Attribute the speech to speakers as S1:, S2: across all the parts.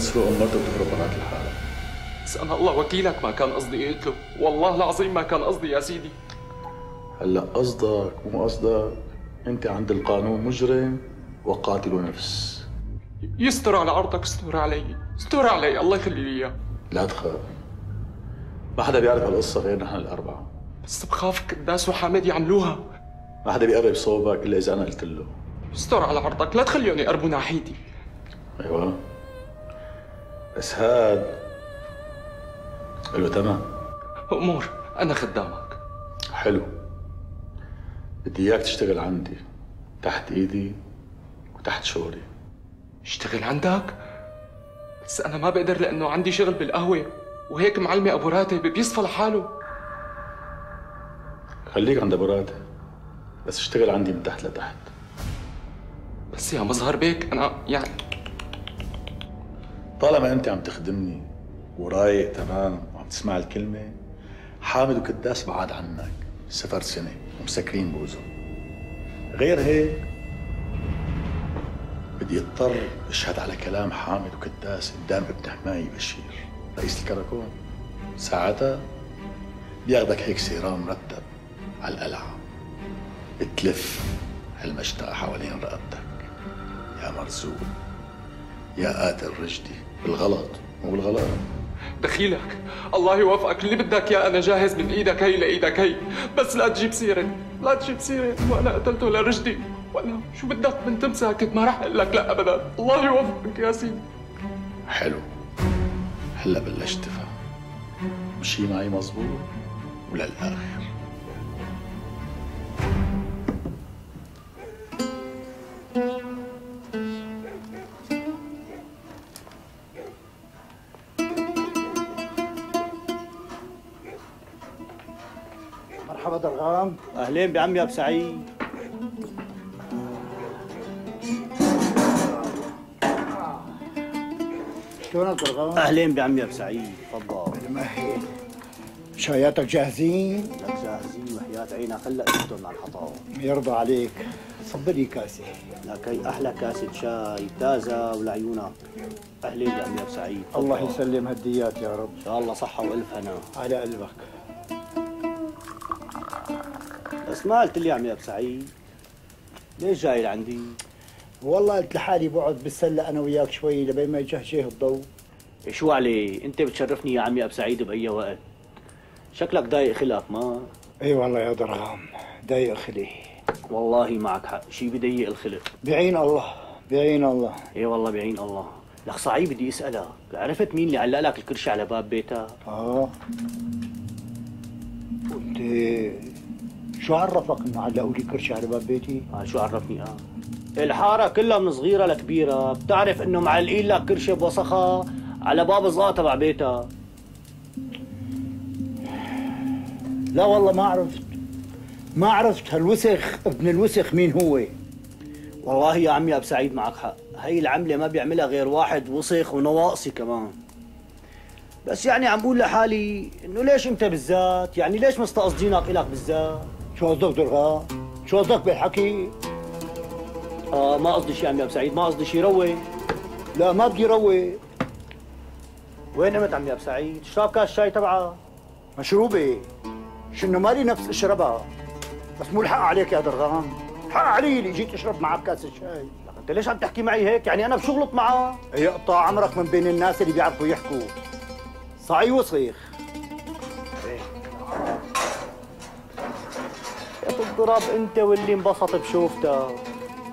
S1: تسرق مرته وتهرب برات الحاره
S2: بس أنا الله وكيلك ما كان قصدي اقتله والله العظيم ما كان قصدي يا سيدي.
S1: هلا قصدك ومو قصدك؟ أنت عند القانون مجرم وقاتل نفس.
S2: يستر على عرضك استر علي استر علي الله يخلي لي إياه.
S1: لا تخاف. ما حدا بيعرف هالقصة غير نحن الأربعة.
S2: بس بخاف كداس وحامد يعملوها.
S1: ما حدا بيقرب صوبك إلا إذا أنا قلت له.
S2: استر على عرضك لا تخليهم يقربوا ناحيتي.
S1: أيوه. بس هاد له تمام.
S2: أمور أنا خدامك.
S1: حلو. بدي إياك تشتغل عندي تحت إيدي وتحت شغلي.
S2: اشتغل عندك؟ بس أنا ما بقدر لأنه عندي شغل بالقهوة وهيك معلمي أبو راتب بيصفى لحاله.
S1: خليك عند أبو راتب بس اشتغل عندي من تحت لتحت.
S2: بس يا مظهر بيك أنا يعني
S1: طالما أنت عم تخدمني ورايق تمام وعم تسمع الكلمة حامد وكداس بعاد عنك صفر سنة ومسكرين بوزهم غير هيك بدي اضطر أشهد على كلام حامد وكداس قدام ابن حماي بشير رئيس الكراكون. ساعتها بياخدك هيك سيران مرتب على القلعه بتلف هالمشتقة حوالين رقبتك. يا مرزوق يا قاتل رشدي بالغلط مو بالغلط.
S2: دخيلك. الله يوفقك اللي بدك يا أنا جاهز من إيدك هي لايدك هي بس لا تجيب سيرة. لا تجيب سيرة. وأنا قتلته لرشدي. وأنا شو بدك من تمسكت ما رح أقول لك لا ابدا. الله يوفقك يا سيدي.
S1: حلو. هلأ بلشت تفهم مشي معي مزبوط وللآخر.
S3: مرحبا درغام
S4: أهلين بعمي أبو سعيد.
S3: شلونك درغام؟
S4: أهلين بعمي أبو سعيد. تفضل.
S3: المهل شاياتك جاهزين؟
S4: لك جاهزين وحياة عينك هلا جبتهم على الحطاوة
S3: يرضى عليك. صبري كاسة
S4: لك هي أحلى كاسة شاي تازة ولعيونك أهلين بعمي أبو سعيد.
S3: الله يسلم هالديات يا رب.
S4: إن شاء الله صحة وألف هنا
S3: على قلبك.
S4: بس ما قلت لي عمي أبو سعيد. ليش جاي لعندي؟
S3: والله قلت لحالي بقعد بالسلة أنا وياك شوي لبين ما يجهجه الضوء.
S4: شو عليه؟ أنت بتشرفني يا عمي أبو سعيد بأي وقت. شكلك ضايق خلق ما؟
S3: إي والله يا درغام ضايق خلي.
S4: والله معك حق شي بضيق الخلق
S3: بعين الله بعين الله.
S4: إي والله بعين الله. لك صعيب بدي أسألك عرفت مين اللي علق لك الكرشي على باب بيتها
S3: آه. قلت شو عرفك إنه علقوا لي كرشي على باب بيتي؟
S4: آه شو عرفني؟ آه. الحارة كلها من صغيرة لكبيرة. بتعرف إنه معلقين لك كرشه بوسخة على باب صغار تبع بيتها.
S3: لا والله ما عرفت. ما عرفت هالوسخ ابن الوسخ مين هو.
S4: والله يا عمي أبو سعيد معك حق. هي العملة ما بيعملها غير واحد وسخ ونواقصي كمان. بس يعني عم بقول لحالي إنه ليش أنت بالذات؟ يعني ليش مستقصدينك إلك بالذات؟
S3: شو قصدك درغا؟ شو قصدك بالحكي؟
S4: آه ما قصدي شيء عمي أبو سعيد ما قصدي شيء روي.
S3: لا ما بدي روي.
S4: وين قمت عمي أبو سعيد؟ اشرب كاس شاي تبعها
S3: مشروبة شنو مالي نفس اشربها بس مو الحق عليك يا درغام حق علي اللي جيت اشرب معك كاس الشاي.
S4: لك أنت ليش عم تحكي معي هيك؟ يعني أنا بشغلط معها
S3: يقطع عمرك من بين الناس اللي بيعرفوا يحكوا. صعي وصيخ
S4: يا تضرب انت واللي انبسط بشوفتها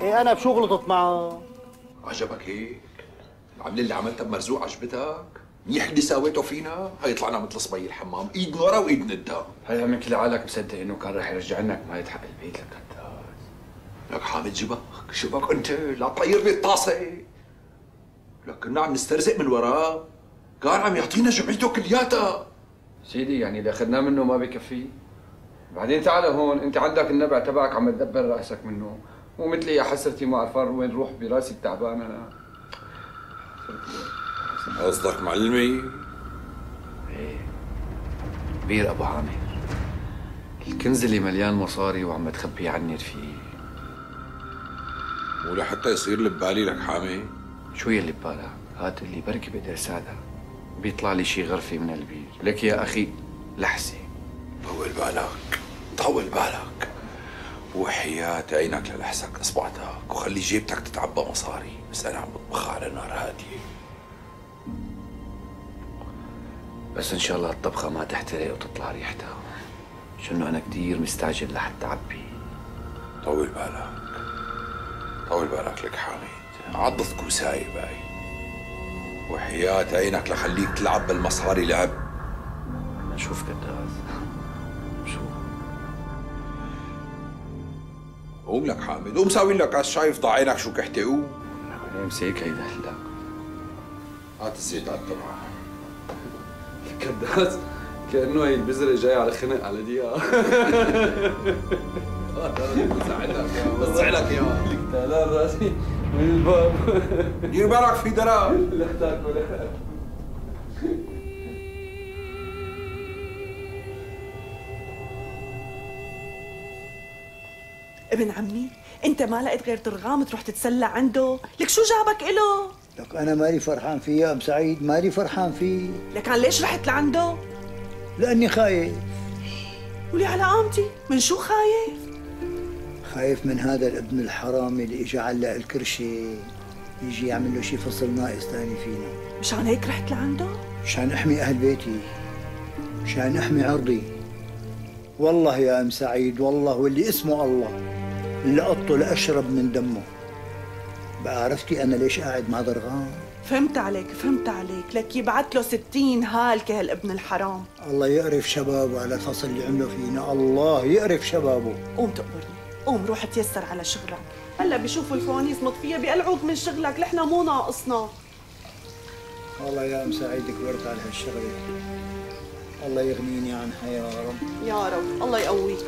S4: إيه أنا بشغلطت معها
S5: عجبك هيك؟ العملة اللي عملتها بمرزوق عجبتك؟ منيح اللي ساويته فينا؟ هي طلعنا مثل صبي الحمام، ايد من ورا وايد من قدام.
S6: هيا من كل عقلك مصدق إنه كان رح يرجع لك ما يتحق البيت لكداس
S5: لك حامد جبك، شبك انت لا تطير لي الطاسة. لك كنا عم نسترزق من وراه، كان عم يعطينا جمعيته كلياتها.
S6: سيدي يعني إذا اخذناه منه ما بكفي بعدين تعال هون انت عندك النبع تبعك عم تدبر رأسك منه مو مثلي يا حسرتي ما عرفان وين روح براسي التعبان أنا
S5: قصدك معلمي؟
S6: كبير أبو عامر. الكنز اللي مليان مصاري وعم تخبيه عني رفيق.
S5: ولحتى يصير اللي ببالي لك حامد
S6: شو يلي ببالك؟ هات اللي بركي بقدر ساعدك بيطلع لي شي غرفه من البير. لك يا أخي لحسه
S5: طول بالك. طول بالك. وحياة عينك للحسك أصبعتك. وخلي جيبتك تتعبى مصاري. بس أنا عم بطبخها على نار هادية.
S6: بس إن شاء الله الطبخة ما تحترق وتطلع ريحتها. شنو أنا كثير مستعجل لحتى أعبي.
S5: طول بالك. طول بالك لك حامد عضتك وسايب هاي وحياة عينك لخليك تلعب بالمصاري لعب.
S6: نشوف كداس
S5: قوم لك حامد قوم ساوي لك كاس شاي ضع عينك شو كحتي قوم
S6: لك امسك هيدا هلا.
S5: هات الزيت هات طبعا
S7: كداس كأنه هي البذرة جاي على خنق على دقيقه
S5: بزعلك يا
S7: تعال راسي. من الباب.
S5: دير بالك في درا
S7: لا تاكل.
S8: ابن عمي انت ما لقيت غير ترغام تروح تتسلى عنده؟ لك شو جابك إله؟
S3: لك أنا مالي فرحان فيه يا ام سعيد مالي فرحان فيه.
S8: لك عن ليش رحت لعنده؟
S3: لأني خايف.
S8: ولي على قامتي من شو خايف؟
S3: خايف من هذا الابن الحرامي اللي اجى علق الكرشي يجي يعمل له شي فصل ناقص ثاني فينا.
S8: مشان هيك رحت لعنده؟
S3: مشان أحمي أهل بيتي مشان أحمي عرضي. والله يا أم سعيد والله واللي اسمه الله. لقطه لاشرب من دمه. بقى عرفتي أنا ليش قاعد مع درغام
S8: فهمت عليك فهمت عليك. لك يبعت له ستين هالكة هالابن الحرام.
S3: الله يقرف شبابه على الفصل اللي عمله فينا. الله يقرف شبابه.
S8: قوم تقبرني قوم روح تيسر على شغلك. هلا بيشوفوا الفوانيس مطفية بيقلعوك من شغلك. نحن مو ناقصنا.
S3: والله يا أم سعيد كبرت على هالشغلة. الله يغنيني عنها يا رب.
S8: يا رب. الله يقويك.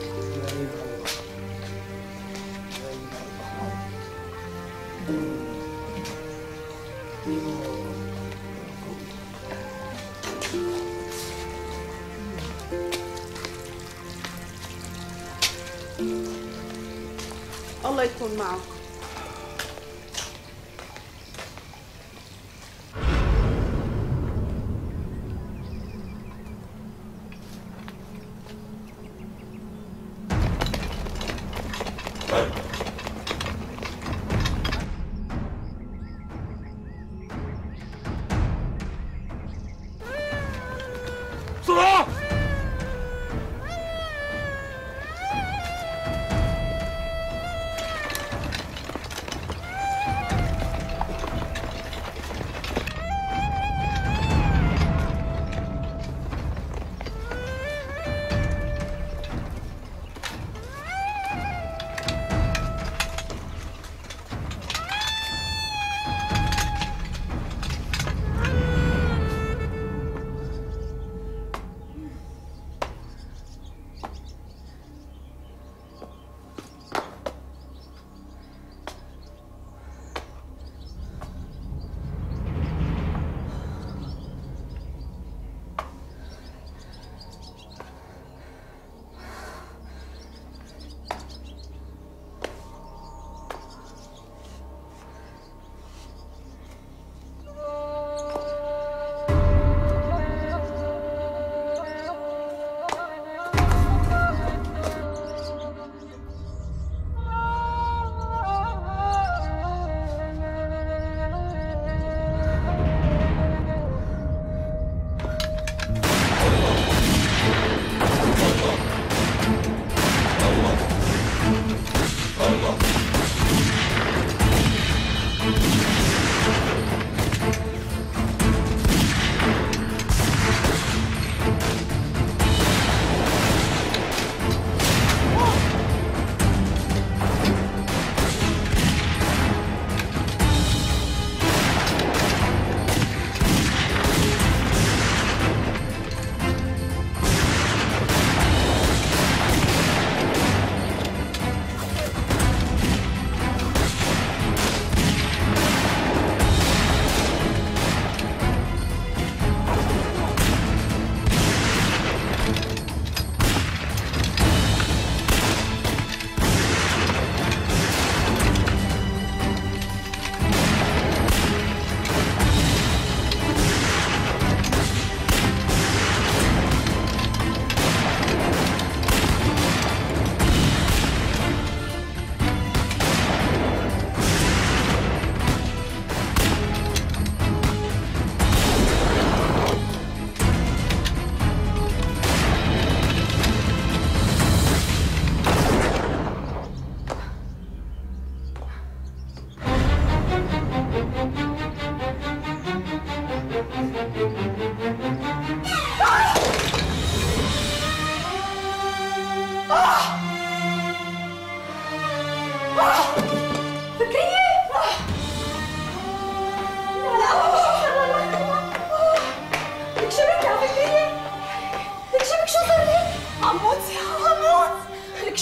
S8: 困吗？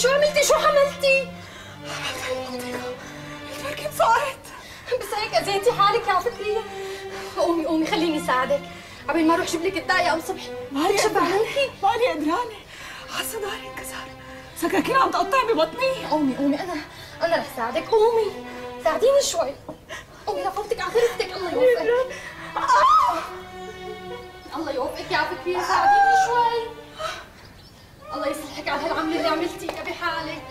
S8: شو
S9: عملتي؟ شو عملتي؟ يمكن صارت بس هيك أذيتي حالك يا فكرية قومي قومي خليني ساعدك. عبين ما أروح أجيب لك الداية ام صبحي
S8: مالي
S9: شبعانكي
S8: مالي قدرانة حاسة ضهري انكسر. سكاكين عم تقطع ببطني.
S9: قومي قومي. أنا أنا رح ساعدك. قومي. ساعديني شوي. قومي لفوتك على خلفتك الله يوفقك. آه! الله يوفقك يا فكرية ساعديني شوي. الله يصلحك على هالعملة اللي عملتيها بحالك.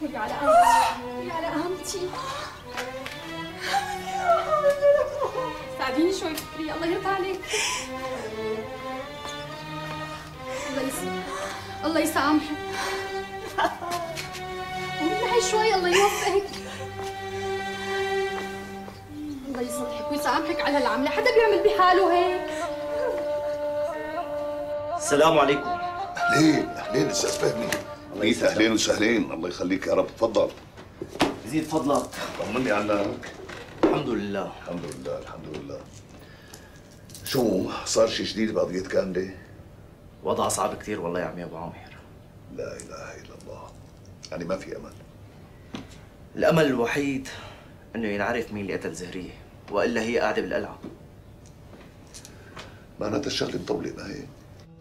S9: قولي على قامتي قولي على قامتي ساعديني شوي فكرية الله يرضى عليك. الله يسامحك الله يسامحك. معي شوي الله يوفقك. الله يصلحك ويسامحك على هالعملة حدا بيعمل بحاله هيك؟
S10: السلام عليكم.
S11: أهلين أهلين أستاذ فهمي. ميت أهلين وسهلين الله يخليك يا رب. تفضل.
S10: زيد فضلك
S11: طمني عنك
S10: الحمد لله.
S11: الحمد لله الحمد لله. شو صار شيء جديد بقضية كاملة؟
S10: وضع صعب كثير والله يا عمي أبو عامر
S11: لا إله إلا الله. يعني ما في أمل.
S10: الأمل الوحيد إنه ينعرف مين اللي قتل زهرية وإلا هي قاعدة بالقلعة.
S11: معناتها الشغلة مطولة ما هيك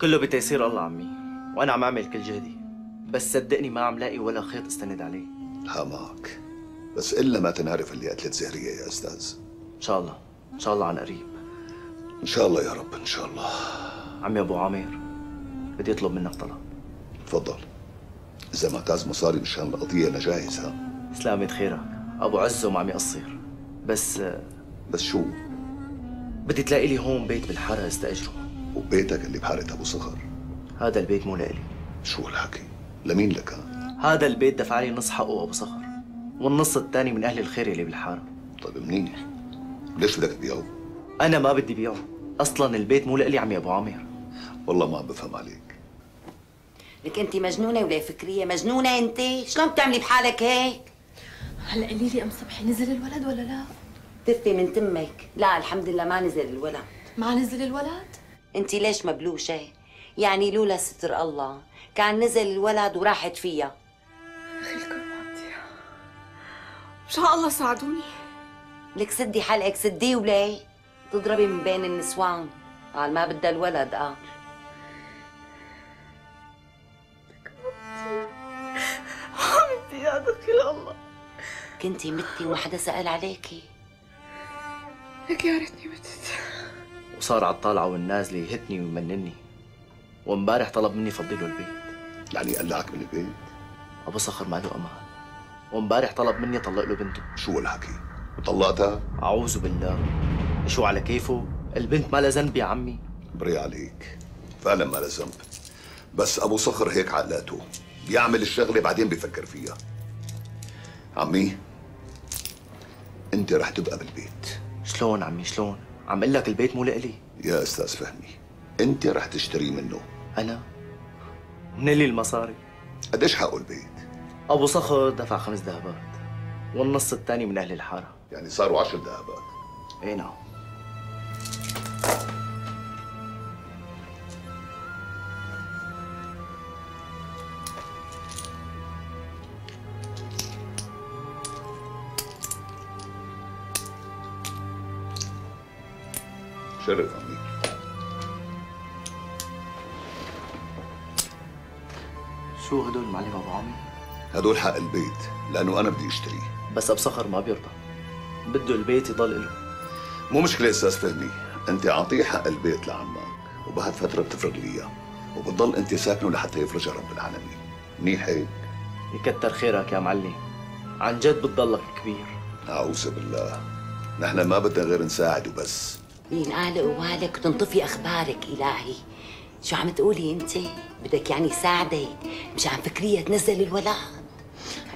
S10: كله بتيسير الله عمي وأنا عم أعمل كل جهدي بس صدقني ما عم لاقي ولا خيط استند عليه.
S11: ها معك بس إلا ما تنعرف اللي قتلت زهرية يا أستاذ.
S10: إن شاء الله إن شاء الله عن قريب.
S11: إن شاء الله يا رب إن شاء الله.
S10: عمي أبو عامر بدي أطلب منك طلب.
S11: تفضل. إذا ما تعز مصاري مشان القضية أنا جاهز ها؟
S10: سلامة خيرك أبو عزة وما عم يقصر بس
S11: بس شو؟
S10: بدي تلاقي لي هون بيت بالحارة استأجره.
S11: وبيتك اللي بحارة أبو صخر
S10: هذا البيت مو لإلي.
S11: شو هالحكي لمين لك؟
S10: هذا البيت دفع لي نص حقه أبو صخر والنص الثاني من أهل الخير اللي بالحارة.
S11: طيب منيح. ليش بدك تبيعه؟
S10: أنا ما بدي بيعه أصلا البيت مو لإلي عمي أبو عامر.
S11: والله ما عم بفهم عليك.
S12: لك أنت مجنونة ولا فكرية؟ مجنونة أنت؟ شلون بتعملي بحالك هيك؟
S9: هلا قولي لي أم صبحي نزل الولد ولا لا؟
S12: تفي من تمك. لا الحمد لله ما نزل الولد.
S9: ما نزل الولد؟
S12: انت ليش مبلوشة؟ يعني لولا ستر الله كان نزل الولد وراحت فيها
S8: خلكم عندي إن شاء الله ساعدوني.
S12: لك سدي حلقك سدي وليه تضربي من بين النسوان. قال ما بدها الولد قال.
S8: حبيبتي يا دخيل الله.
S12: كنتي متي وما حدا سأل عليكي.
S8: لك يا ريتني متت
S10: وصار على الطالعه والنازله يهتني ويمنني. وامبارح طلب مني فضي له البيت.
S11: يعني قلعك من البيت؟
S10: أبو صخر ما له أمان. وامبارح طلب مني طلق له بنته.
S11: شو هالحكي طلقتها
S10: أعوذ بالله. شو على كيفه؟ البنت ما لها ذنب يا عمي.
S11: بري عليك. فعلا ما له ذنب. بس أبو صخر هيك عقلاته. بيعمل الشغلة بعدين بيفكر فيها. عمي أنت رح تبقى بالبيت.
S10: شلون عمي؟ شلون؟ عم أقول لك البيت مو لإلي.
S11: يا أستاذ فهمي أنت رح تشتري منه.
S10: أنا؟ من اللي المصاري.
S11: قديش حقه البيت؟
S10: أبو صخر دفع خمس ذهبات والنص الثاني من أهل الحارة.
S11: يعني صاروا عشر ذهبات
S10: إي نعم.
S11: شرف عمي
S10: شو هدول معلم أبو عمي؟
S11: هدول حق البيت لأنه أنا بدي اشتريه
S10: بس أبو صخر ما بيرضى. بده البيت يضل له
S11: مو مشكلة أستاذ فهمي. أنت أعطيه حق البيت لعمك وبعد فترة بتفرغ لي إياه. وبتضل أنت ساكنة لحتى يفرجها رب العالمين. منيح هيك؟
S10: يكتر خيرك يا معلم. عن جد بتضلك كبير.
S11: أعوذ بالله. نحن ما بدنا غير نساعد وبس.
S12: ينقال قوالك وتنطفي أخبارك إلهي. شو عم تقولي أنت؟ بدك يعني ساعدك مش عم فكرية تنزل الولد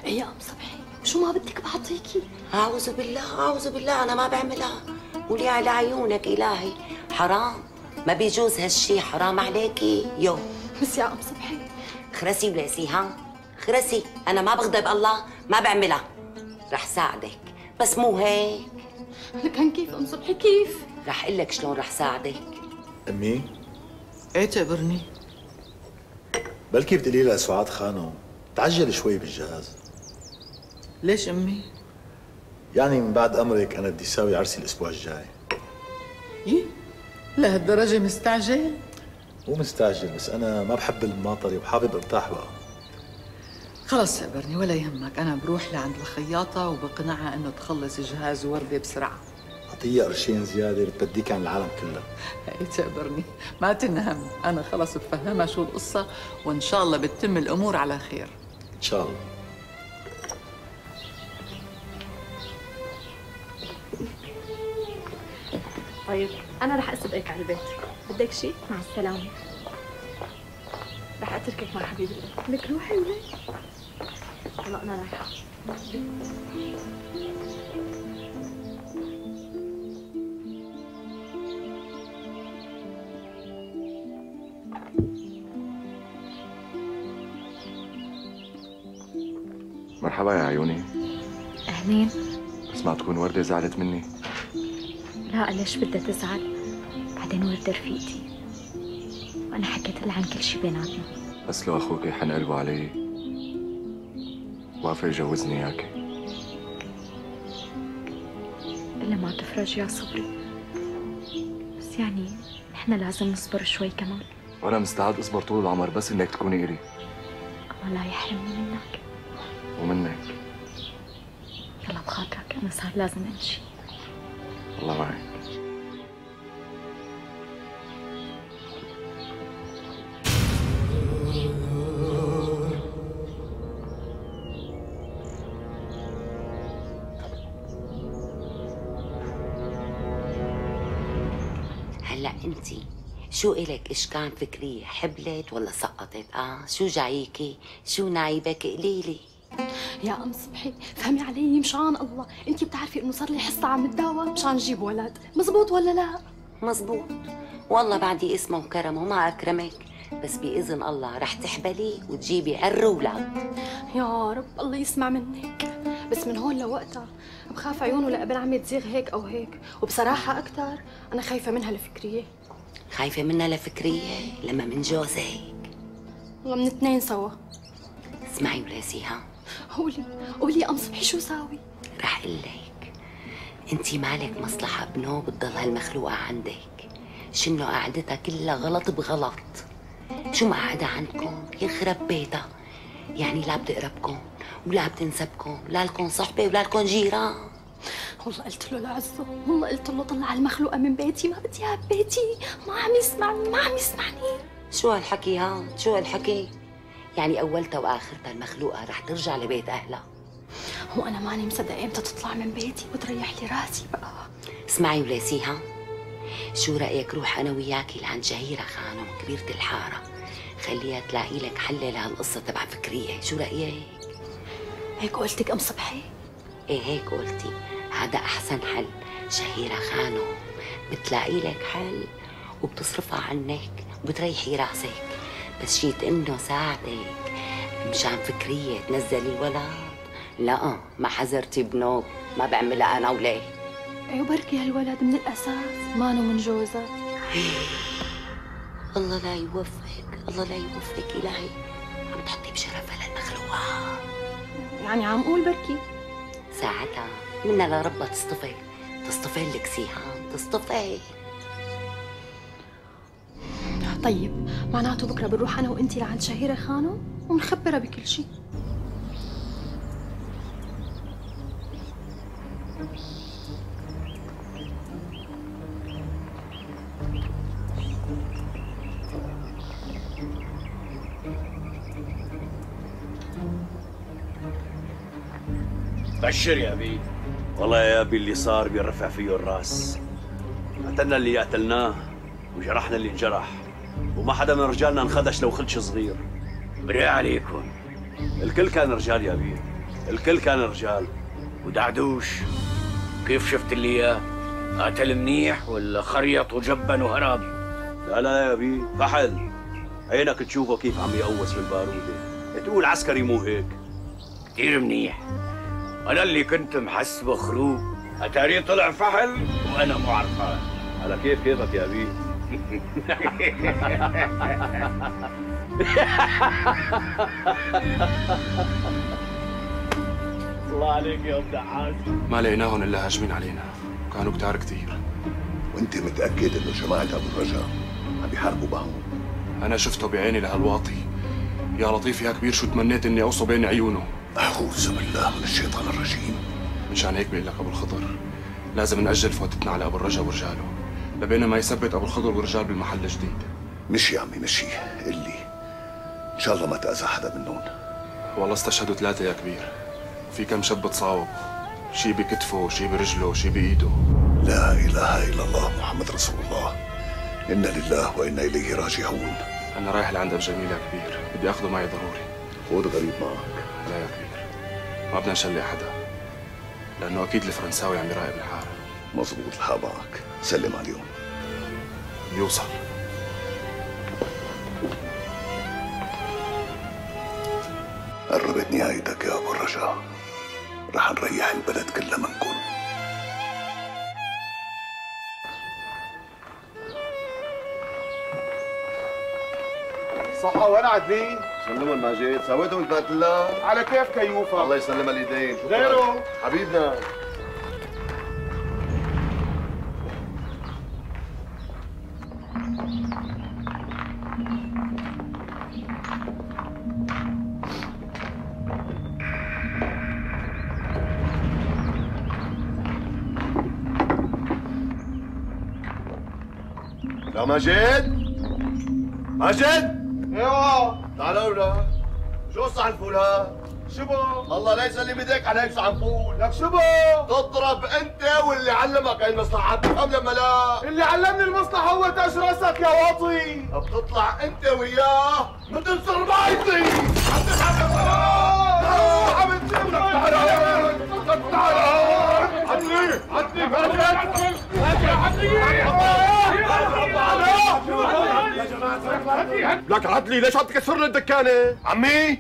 S9: إيه يا ام صبحي شو ما بدك بعطيكي.
S12: أعوذ بالله أعوذ بالله أنا ما بعملها. قولي على عيونك إلهي. حرام. ما بيجوز هالشي حرام عليكي. يو.
S9: بس يا أم صبحي.
S12: خرسي ولاسي ها؟ خرسي. أنا ما بغضب الله ما بعملها. رح ساعدك. بس مو هيك.
S9: لكن كيف أم صبحي؟ كيف؟
S12: رح أقول لك شلون رح ساعدك.
S1: أمي؟
S13: إيه تقبرني
S1: بلكي بتقولي لها سعاد خانم تعجل شوي بالجهاز.
S13: ليش أمي؟
S1: يعني من بعد أمرك أنا بدي اساوي عرسي الأسبوع الجاي.
S13: إيه؟ لهالدرجة مستعجل؟
S1: مو مستعجل بس أنا ما بحب الماطري وحابب أرتاح بقى.
S13: خلص يا برني ولا يهمك. أنا بروح لعند الخياطة وبقنعها إنه تخلص جهاز وردة بسرعة.
S1: اعطيها قرشين زيادة بتبديك عن العالم كلها
S13: إيه تقبرني ما تنهم. أنا خلص بفهمها شو القصة وإن شاء الله بتتم الأمور على خير.
S1: إن شاء الله.
S14: طيب أنا رح أسبقك على البيت. بدك شيء مع السلامة. رح أتركك مع حبيبي لك روحي ولي هلا أنا رايحة.
S2: مرحبا يا عيوني.
S14: أهلين.
S2: بس ما تكون وردة زعلت مني.
S14: لا ليش بدها تزعل؟ بعدين وردة رفيقتي. وأنا حكيت لها عن كل شيء بيناتنا.
S2: بس لو أخوك يحن قلبه علي وافق يجوزني إياكي
S14: إلا ما تفرج يا صبري. بس يعني نحن لازم نصبر شوي كمان.
S2: وأنا مستعد أصبر طول العمر بس إنك تكوني إلي.
S14: الله لا يحرمني منك. لازم أمشي.
S2: الله معك.
S12: هلا انت شو إلك إشكال فكرية حبلت ولا سقطت؟ آه شو جايكي؟ شو نايبك؟ قليلي
S9: يا أم صبحي فهمي علي مشان الله. انت بتعرفي إنه صار لي حصة عم نتداوى مشان نجيب ولد. مزبوط ولا لا؟
S12: مزبوط. والله بعدي اسمه وكرمه ما أكرمك بس بإذن الله رح تحبلي وتجيبي عر أولاد
S9: يا رب الله يسمع منك. بس من هون لوقتها بخاف عيونه لقبل عم تزيغ هيك أو هيك. وبصراحة أكثر أنا خايفة منها الفكريه
S12: خايفة منها لفكرية؟ لما من جوزك.
S9: والله من اثنين سوا.
S12: اسمعي ولاسيها
S9: قولي قولي ام صبحي شو ساوي؟
S12: رح أقول لك. انت مالك مصلحة بنو بتضل هالمخلوقة عندك. شنو قعدتها كلها غلط بغلط. شو ما قعدها عندكم يخرب بيتها. يعني لا بتقربكم ولا بتنسبكم لا لكم صحبة ولا لكم جيران
S9: والله قلت له لعزه والله قلت له طلع المخلوقة من بيتي ما بدي إياها ببيتي. ما عم يسمعني ما عم يسمعني.
S12: شو هالحكي هاد شو هالحكي؟ يعني أولتها وآخرتها المخلوقة رح ترجع لبيت أهلها.
S9: هو أنا ماني مصدقة إمتى تطلع من بيتي وتريح لي راسي بقى.
S12: اسمعي ولاسيها شو رأيك روح أنا وياكي لعند شهيرة خانم كبيره الحارة؟ خليها تلاقي لك حل لهالقصة تبع فكرية شو رأيك؟
S9: هيك قلتك أم صبحي؟
S12: إيه هيك قلتي. هذا أحسن حل شهيرة خانم بتلاقي لك حل وبتصرفها عنك وبتريحي راسك. بس جيت انه ساعدك مشان فكرية تنزلي الولد. لا ما حذرتي بنوب. ما بعملها أنا وليه.
S9: أيوه بركي هالولد من الأساس. مانو من جوزك
S12: الله لا يوفقك. الله لا يوفقك إلهي. عم تحطي بشرفها للمخلوقات
S9: يعني عم قول بركي.
S12: ساعتها منا لربها تصطفي. تصطفي لك سيهام تصطفي.
S9: طيب معناته بكرة بنروح أنا وانتي لعند شهيرة خانم ونخبرها بكل شيء.
S15: بشر يا أبي. والله يا أبي اللي صار بيرفع فيه الرأس. قتلنا اللي قتلناه وجرحنا اللي انجرح. وما حدا من رجالنا انخدش لو خدش صغير. بريء عليكم. الكل كان رجال يا أبي. الكل كان رجال.
S16: ودعدوش كيف شفت اللي اياه؟ قتل منيح ولا خريط وجبن وهرب؟
S15: لا لا يا أبي. فحل. عينك تشوفه كيف عم يقوس بالبارودة. تقول عسكري مو هيك.
S16: كثير منيح. أنا اللي كنت محسبه خروب أتاري طلع فحل؟ وأنا مو عرفان
S15: على كيف كيفك يا أبي؟ الله عليك يا ابن حازم
S17: ما لقيناهم إلا هاجمين علينا. كانوا كتار كتير.
S11: وأنت متأكد إنه جماعة أبو الرجاء عم بيحاربوا بعضهم
S17: أنا شفته بعيني لهالواطي. يا لطيف يا كبير شو تمنيت إني اوصل بين عيونه؟
S11: أعوذ بالله من الشيطان الرجيم.
S17: مشان هيك بقول لك أبو الخضر لازم نأجل فوتتنا على أبو الرجا ورجاله. لبين ما يثبت أبو الخضر والرجال بالمحل الجديد
S11: مشي يا عمي مشي. اللي إن شاء الله ما تأذى حدا منهم
S17: والله استشهدوا ثلاثة يا كبير. في كم شاب تصاوب شي بكتفه شي برجله شي بإيده.
S11: لا إله إلا الله محمد رسول الله. إنا لله وإنا إليه راجعون.
S17: أنا رايح لعند أبو جميل يا كبير. بدي أخذه معي ضروري.
S11: خذ غريب معك.
S17: لا يا كبير. ما بدنا نشلي حدا لأنه أكيد الفرنساوي عم يراقب الحاره
S11: مزبوط لها معك. سلم عليهم.
S17: بيوصل
S11: قربت نهايتك يا أبو الرجاء. رح نريح البلد كلها منكم
S18: صحة وين عدلين؟
S19: سلموا المجيد سويتوا البيت الله
S18: على كيف كيوفا
S19: الله يسلم الايدين شكراً.
S18: غيره؟
S19: حبيبنا. يا مجيد مجيد
S18: أيوه.
S19: تعال هنا شو قصة الفول ها؟
S18: شبو
S19: الله لا يسلم ايديك على هيك عم فول
S18: لك شبو
S19: تضرب انت واللي علمك هاي المصلحة. بتفهم لما لا.
S18: اللي علمني المصلحة هو تاج رأسك يا واطي.
S19: بتطلع انت وياه. مثل صربايتي
S18: لك عدلي ليش عم تكسر لي الدكانة؟
S19: عمي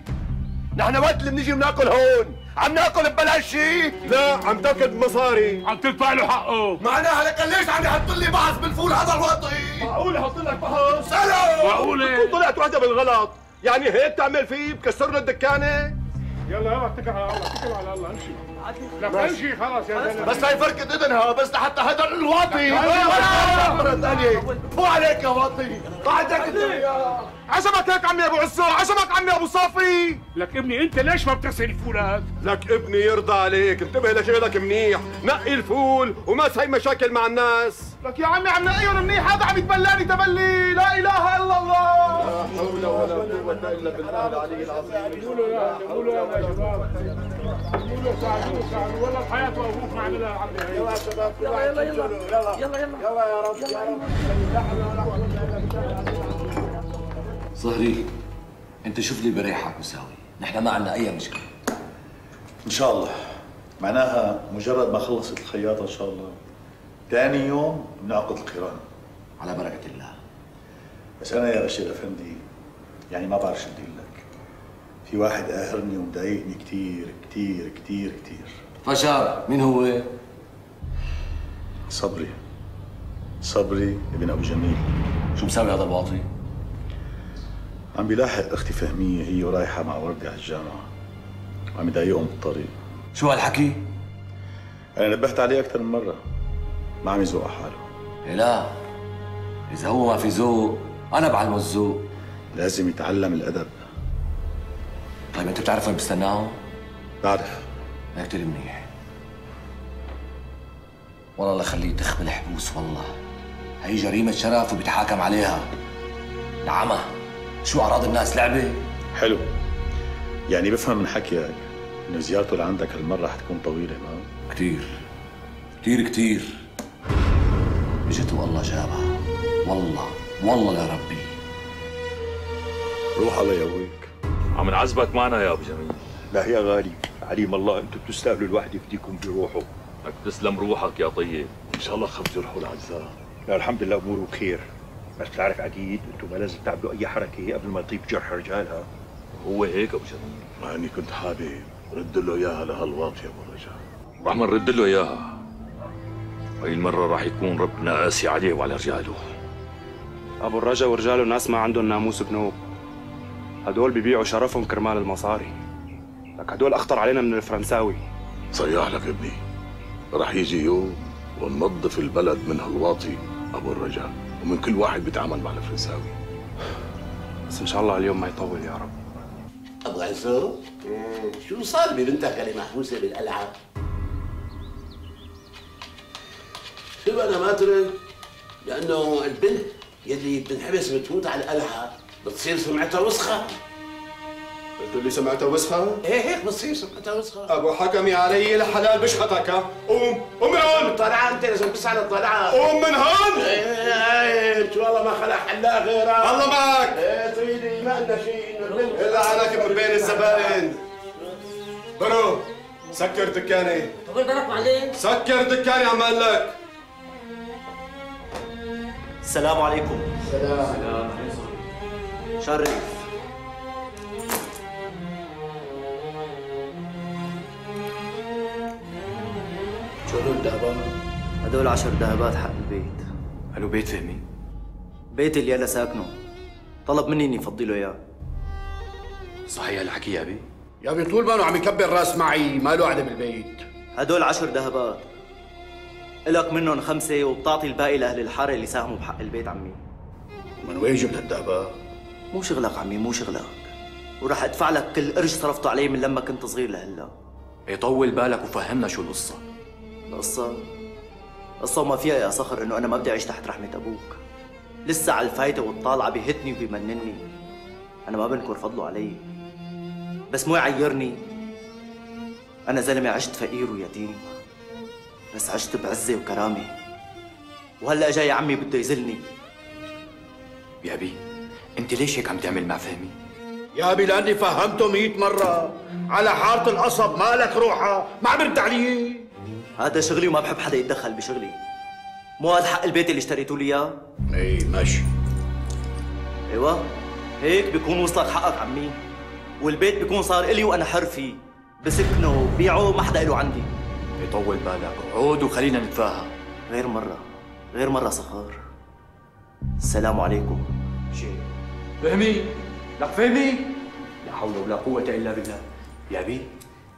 S19: نحن وقت اللي بنيجي بناكل هون. عم ناكل ببلاش شيء
S18: لا عم تاكل بمصاري.
S19: عم تدفع له حقه. معناها لك ليش عم يحط لي بعض بالفول هذا الواطي
S18: معقول يحط لك بحص؟
S19: سلام!
S18: معقولة. طلعت وحدة بالغلط. يعني هيك تعمل فيه بكسر لي الدكانة؟ يلا يلا اتكل على الله اتكل على الله امشي. امشي خلاص يا زلمة.
S19: بس هاي فركة إذنها بس لحتى هذا الواطي.
S18: لا.
S19: مرة ثانية. مو عليك يا واطي. بعدك أنت.
S18: عجبك هيك عمي أبو عزة عجبك عمي أبو صافي. لك ابني أنت ليش ما بتغسل الفولات لك ابني يرضى عليك. انتبه لشغلك منيح. نقي الفول وما تسوي مشاكل مع الناس. لك يا عمي عم نقيهم منيح. هذا عم يتبلاني تبلي. لا إله إلا الله. لا حول ولا قوة إلا بالله العلي العظيم. قولوا يا قولوا يا شباب قولوا ساعدوا ساعدوا والله الحياة وقوف ما عملها عمي. يلا يا شباب يلا يلا. يلا. يلا يلا. يلا يا رب يا رب.
S20: صهري انت شوف لي بريحك وساوي. نحن ما عندنا أي مشكلة.
S1: إن شاء الله. معناها مجرد ما خلصت الخياطة إن شاء الله. ثاني يوم بنعقد القران.
S20: على بركة الله.
S1: بس أنا يا رشيد أفندي يعني ما بعرف شو بدي لك. في واحد قاهرني ومضايقني كثير كثير كثير كثير
S20: فشار مين هو؟
S1: صبري. صبري ابن أبو جميل.
S20: شو مساوي هذا الواطي؟
S1: عم بيلاحق أختي فهمية هي ورايحة مع وردة على الجامعة. وعم يضايقهم بالطريق.
S20: شو هالحكي؟
S1: أنا نبهت عليه أكثر من مرة. ما عم يذوق حاله.
S20: إيه لا إذا هو ما في ذوق أنا بعلمه الذوق
S1: لازم يتعلم الأدب.
S20: طيب أنت بتعرف وين بستناه؟
S1: بعرف.
S20: هيك كتير منيح. والله الله يخليه يدخ بالحبوس والله. هي جريمة شرف وبيتحاكم عليها. العمى شو أعراض الناس؟ لعبة؟
S1: حلو. يعني بفهم من حكيك إنه زيارته لعندك هالمرة رح تكون طويلة ما؟
S20: كتير. كتير كتير. اجت والله جابها. والله والله لربي
S1: روح الله يقويك
S21: عم نعذبك معنا يا ابو جميل.
S22: لا يا غالي عليم الله أنتم بتستاهلوا الواحد يفديكم بروحه.
S21: لك تسلم روحك يا طيب.
S22: إن شاء الله خبز روحه العزاء لا الحمد لله أموره بخير. بس بتعرف عديد أنتم ما لازم تعملوا أي حركة قبل ما يطيب جرح رجالها.
S21: هو هيك أبو جميل.
S22: مع إني كنت حابب رد له إياها لهالواطي يا أبو رجاء
S21: رح نرد له إياها. هاي المرة راح يكون ربنا قاسي عليه وعلى رجاله.
S17: أبو الرجا ورجاله ناس ما عندهم ناموس بنوب. هدول بيبيعوا شرفهم كرمال المصاري. لك هدول أخطر علينا من الفرنساوي.
S1: صيح لك ابني. رح يجي يوم وننظف البلد من هالواطي أبو الرجاء ومن كل واحد بيتعامل مع الفرنساوي.
S2: بس إن شاء الله اليوم ما يطول يا رب.
S23: ابو عزو شو صار ببنتك اللي محبوسة بالقلعة؟ شو أنا ما ترك لأنه البنت يلي بتنحبس بتفوت على القلعه بتصير سمعتها وسخة.
S18: قلت لي سمعتها وسخة؟
S23: إيه هيك بتصير سمعتها وسخة.
S18: أبو حكمي علي الحلال بشخطك ها قوم قوم من هون
S23: طلعه أنت لازم تسعى للطلعه
S18: قوم من هون
S23: إيه إيه شو والله ما خلق حلاق غيرها
S18: الله معك.
S23: إيه سيدي ما لنا شيء
S18: إلا عنك من بين الزبائن. برو سكر دكاني.
S23: طول بالك معلم.
S18: سكر دكاني عم قال لك
S10: السلام عليكم.
S23: سلام
S10: شرف
S23: شو هدول الذهبات؟
S10: هدول عشر ذهبات حق البيت.
S24: قالوا بيت فهمي
S10: بيت اللي أنا ساكنه. طلب مني إني افضي له إياه.
S24: صحيح الحكي يا أبي.
S23: يا ابني طول ما عم يكبر راس معي ما له قعدة بالبيت.
S10: هدول عشر ذهبات. إلك منهم خمسة وبتعطي الباقي لأهل الحارة اللي ساهموا بحق البيت عمي.
S23: من وين جبت الذهبات؟
S10: مو شغلك عمي مو شغلك. ورح أدفع لك كل قرش صرفته علي من لما كنت صغير لهلا.
S24: يطول بالك وفهمنا شو القصة.
S10: القصة؟ القصة وما فيها يا صخر إنه أنا ما بدي أعيش تحت رحمة أبوك. لسه على الفايدة والطالعة بيهتني وبيمنني. أنا ما بنكر فضله علي. بس مو يعيرني. أنا زلمة عشت فقير ويتيم. بس عشت بعزة وكرامة. وهلأ جاي عمي بده يذلني
S24: يا أبي أنت ليش هيك عم تعمل مع فهمي؟
S23: يا أبي لأني فهمته مئة مرة. على حارة القصب مالك روحها ما عم يرد علي.
S10: هذا شغلي وما بحب حدا يتدخل بشغلي. مو هذا حق البيت اللي اشتريتوا لي إياه؟
S23: إي ماشي.
S10: أيوه. هيك بيكون وصلك حقك عمي. والبيت بيكون صار إلي وأنا حر فيه. بسكنه وبيعه ما حدا له عندي.
S24: يطول بالك. عود وخلينا نتفاهم.
S10: غير مرة. غير مرة صخر السلام عليكم.
S24: شيء. فهمي؟ لك فهمي؟ لا حول ولا قوة إلا بالله. يا أبي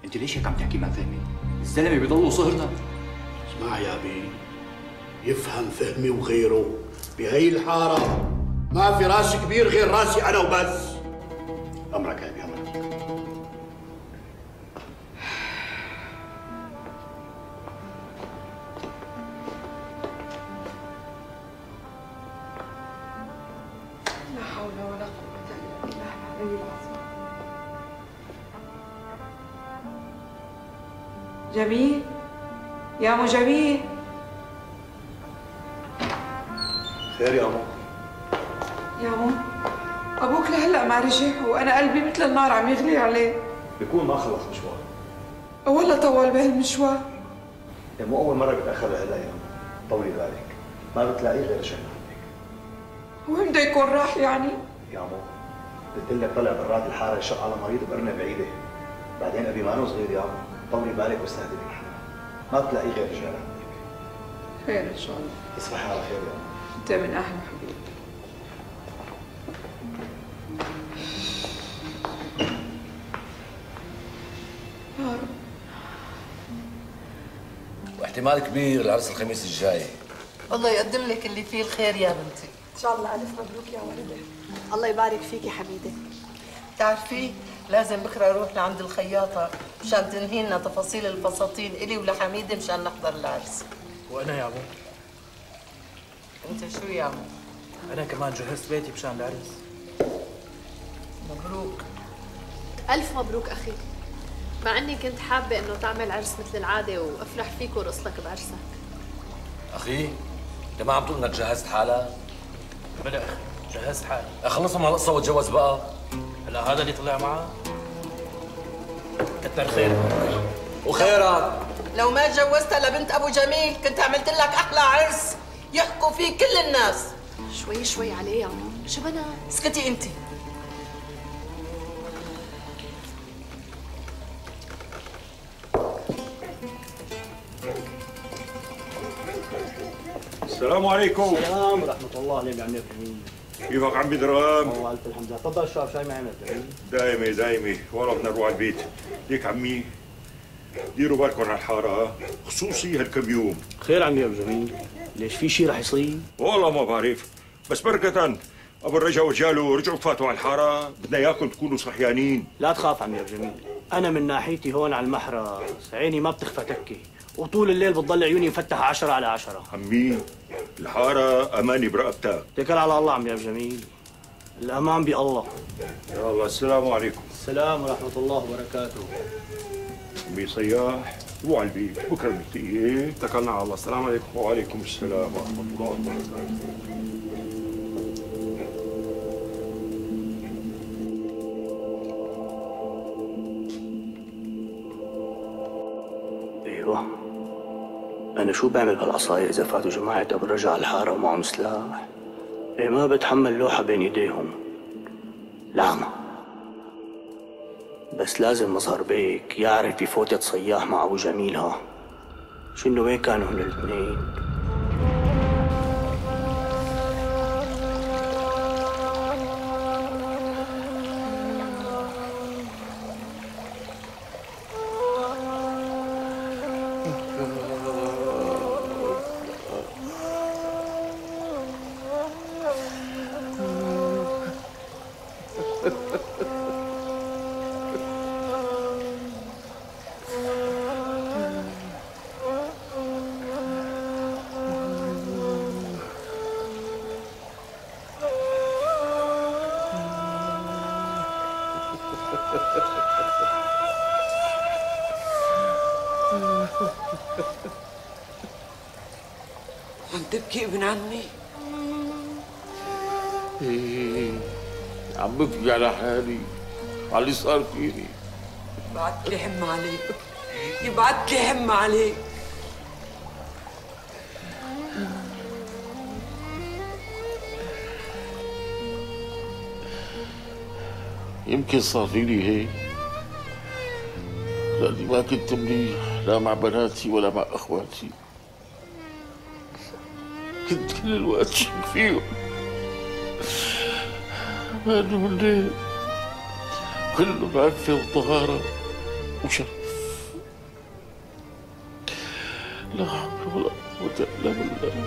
S24: أنت ليش هيك عم تحكي مع فهمي؟ الزلمة بيضل صهرنا
S23: اسمع يا أبي. يفهم فهمي وغيره بهي الحارة. ما في راس كبير غير راسي أنا وبس. أمرك يا
S8: أبي. يا أم جميل.
S10: خير يا أمو.
S8: يا أم أبوك لهلأ ما رجع وأنا قلبي مثل النار عم يغلي عليه.
S22: بيكون ما خلص مشوار.
S8: ولا طول بهالمشوار.
S22: يا مو أول مرة بتاخر لهلا يا أم. طولي بالك. ما بتلاقيه غير شيء
S8: وين بده يكون راح يعني؟
S22: يا مو قلت لك طلع برات الحارة يشق على مريض بقرنة بعيدة. بعدين أبي مانو صغير يا أم. طولي بالك واستهدي بالحياة ما بتلاقيه غير رجال
S8: خير إن شاء الله.
S22: تصبحي على خير يا أم.
S8: أنت من أهل حبيبي يا رب.
S20: واحتمال كبير العرس الخميس الجاي.
S13: الله يقدم لك اللي فيه الخير يا بنتي.
S8: إن شاء الله ألف مبروك يا ولدي. الله يبارك فيك يا حبيبتي.
S13: بتعرفي لازم بكرة أروح لعند الخياطة مشان تنهي لنا تفاصيل الفساتين إلي ولحميده مشان نحضر العرس.
S25: وأنا يا أبو.
S13: أنت شو يا عمو
S25: أنا كمان جهزت بيتي مشان العرس.
S13: مبروك.
S9: ألف مبروك أخي. مع إني كنت حابة إنه تعمل عرس مثل العادة وأفرح فيك وارقص لك بعرسك.
S20: أخي أنت ما عم تقول إنك جهزت حالك؟
S25: بلا أخي جهزت حالي.
S20: خلصنا من القصة وتجوز بقى.
S25: هلا هذا اللي طلع معه؟ كتر خيرك
S20: وخيرك
S13: لو ما تجوزتها لبنت أبو جميل كنت عملت لك أحلى عرس يحكوا فيه كل الناس.
S9: شوي شوي عليه يا عمو. شو بنا
S13: اسكتي أنت.
S22: السلام عليكم.
S10: السلام ورحمة الله يفهمين
S22: كيفك عم بدرام؟
S10: والله ألف الحمد لله. تفضل اشرب شاي معي مثل
S22: دايمة دايمة ورا بدنا نروح على البيت. ليك عمي
S21: ديروا بالكم على الحارة خصوصي هالكم يوم.
S4: خير عمي أبو جميل. ليش في شيء رح يصير؟
S21: والله ما بعرف. بس بركة أبو الرجا ورجاله رجعوا فاتوا على الحارة. بدنا إياكم تكونوا صحيانين.
S4: لا تخاف عمي أبو جميل. أنا من ناحيتي هون على المحرس عيني ما بتخفى تكي وطول الليل بتضل عيوني مفتحة عشرة على عشرة.
S21: عمي الحارة اماني برقبتك
S4: اتكل على الله عمي أبو جميل. الأمان بألله.
S21: يا الله السلام عليكم.
S4: السلام ورحمة الله وبركاته.
S21: عمي صياح روح على البيت؟ بكرة بنلتقي اتكلنا على الله. السلام عليكم. وعليكم السلام ورحمة الله وبركاته.
S4: أنا شو بعمل بهالعصاية إذا فاتوا جماعة أبو الرجع على الحارة ومعهم سلاح؟ إيه ما بتحمل لوحة بين ايديهم لعنة بس لازم مظهر بيك يعرف يفوت صياح مع أبو جميل ها. انه وين كانوا هن الاثنين؟
S14: تبكي ابن عمي؟
S26: إيه عم ببكي على حالي على اللي صار فيني.
S14: بعت لي هم عليك يبعت لي هم عليك.
S26: يمكن صار فيني هيك. لأني ما كنت منيح لا مع بناتي ولا مع أخواتي. الوقت فيهم. ما انه الليل كله بعفة وطهارة وشرف. لا حول ولا قوة إلا بالله.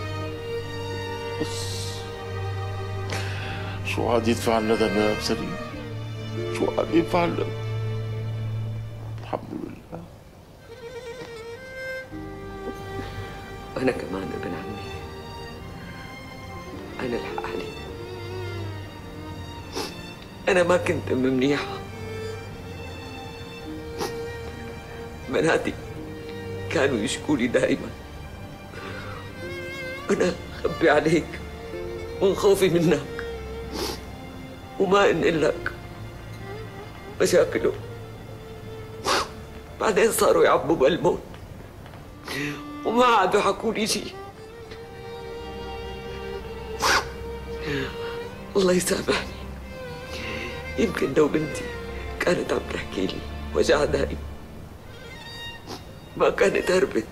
S26: بس. شو عاد يدفع يا أبو سليم؟ شو عاد يدفع الندم
S14: أنا ما كنت أم منيحة بناتي كانوا يشكوا لي دائما. أنا خبي عليك من خوفي منك وما انقل لك مشاكله. بعدين صاروا يعبوا بالموت. وما عادوا حكوا لي شيء. الله يسامحني. يمكن لو بنتي كانت عم تحكي لي وجع دائم ما كانت هربت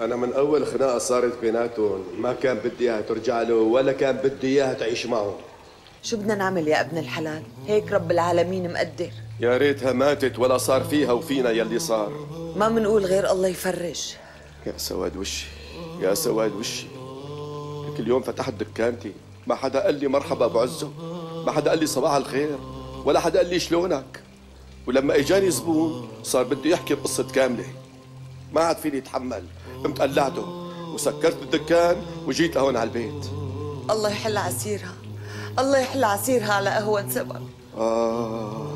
S18: أنا
S27: من أول خناقة صارت بيناتهم ما كان بدي إياها ترجع له ولا كان بدي إياها تعيش معه
S28: شو بدنا نعمل يا ابن الحلال؟ هيك رب العالمين مقدر.
S27: يا ريتها ماتت ولا صار فيها وفينا يلي صار.
S28: ما منقول غير الله يفرج.
S27: يا سواد وشي يا سواد وشي. كل يوم فتحت دكانتي.
S29: ما حدا قال لي مرحبا أبو عزه ما حدا قال لي صباح الخير. ولا حدا قال لي شلونك. ولما إجاني زبون صار بده يحكي القصة كاملة. ما عاد فيني أتحمل. قمت قلعته وسكرت الدكان وجيت لهون على البيت.
S30: الله يحل عسيرها. الله يحل عسيرها على أهون سبب
S29: آه.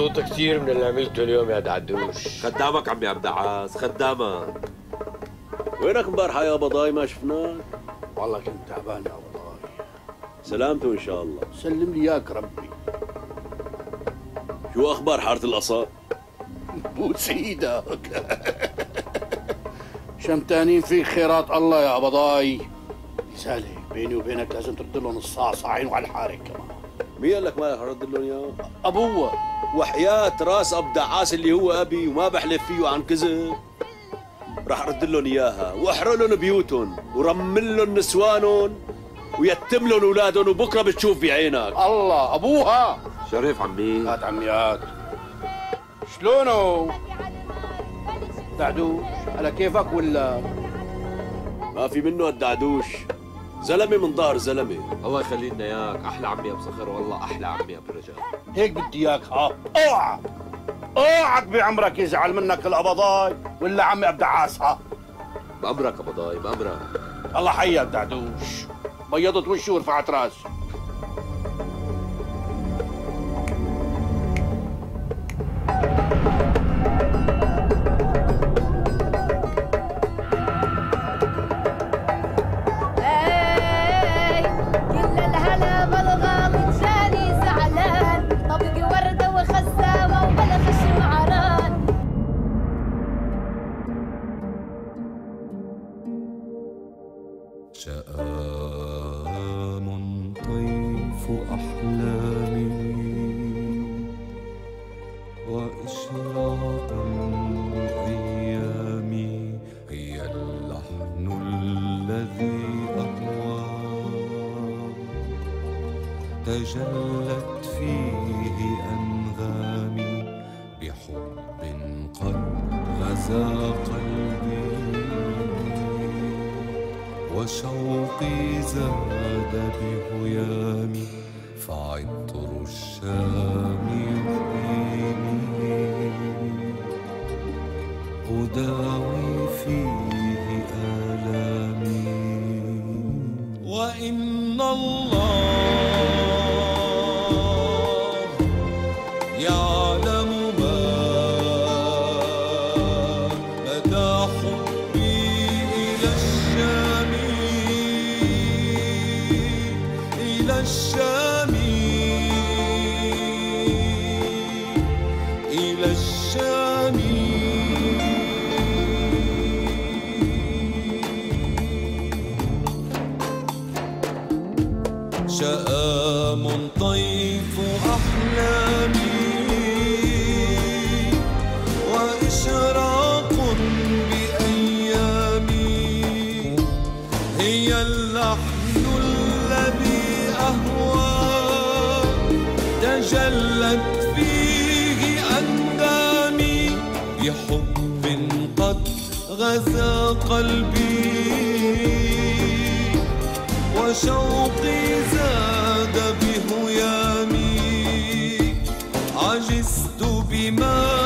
S15: مبسوط كثير من اللي عملته اليوم يا دعدوش خدامك عمي عبد العاز خدامك. وينك امبارحه يا بضاي ما شفناك.
S23: والله كنت تعبان يا والله
S15: سلامته إن شاء الله.
S23: سلم لي إياك ربي.
S15: شو أخبار حارة القصب
S23: بوس إيدك شمتانين فيك خيرات الله يا بضاي سالي بيني وبينك لازم ترد لهم الصاع صاعين وعلى الحارة كمان.
S15: مين قال لك ما لهم اياه
S23: أبوه.
S15: وحياة راس اب دعاس اللي هو أبي وما بحلف فيه عن كذب. رح أرد لهم إياها. وأحرق لهم بيوتهم. ورمل لهم نسوانهم. ويتم لهم أولادهم. وبكرة بتشوف بعينك.
S23: الله أبوها.
S15: شريف عمي.
S23: هات عمي هات شلونه؟ دعدوش على كيفك ولا؟
S15: ما في منه الدعدوش زلمة من ظهر زلمة.
S2: الله يخلي لنا إياك. أحلى عمي ابو صخر والله أحلى عمي أبو رجال.
S23: هيك بدي إياك. ها أوعى. اوعك بعمرك يزعل منك الأبضاي ولا عمي ابو دعاس ها
S15: بأمرك أبو ضاي بأمرك.
S23: الله حياك دعدوش بيضت وشي ورفعت راس
S31: غزا قلبي وشوقي زاد بهيامي. عجزت بما